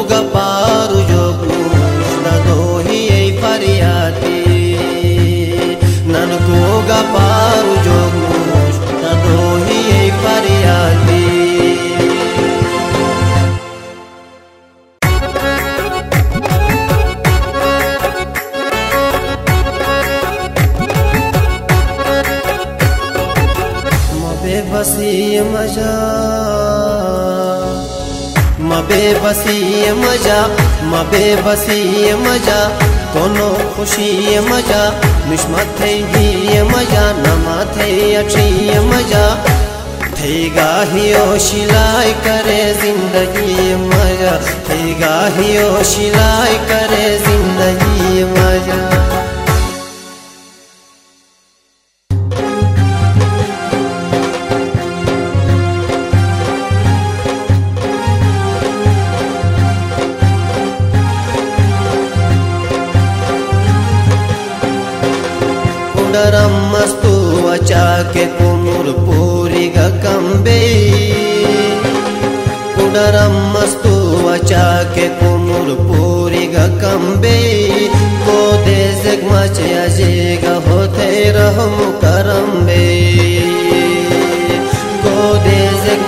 joga para o jogo Estado e em Nano joga para o jogo Estado e em Uma beba se major बेबसी मज़ा, म बेबसी मज़ा कोनो खुशी मज़ा मिशमत ही मज़ा नमा थे अच्छी मज़ा। थे गाहियो शिलाई करे ज़िंदगी मज़ा थे गाहियो शिलाई पुनरमस्तु वचाके पुनर्पूरि गकम्बे। पुनरमस्तु वचाके पुनर्पूरि गकम्बे। को देशक मचे अजेग होते रहम करम्बे। को देशक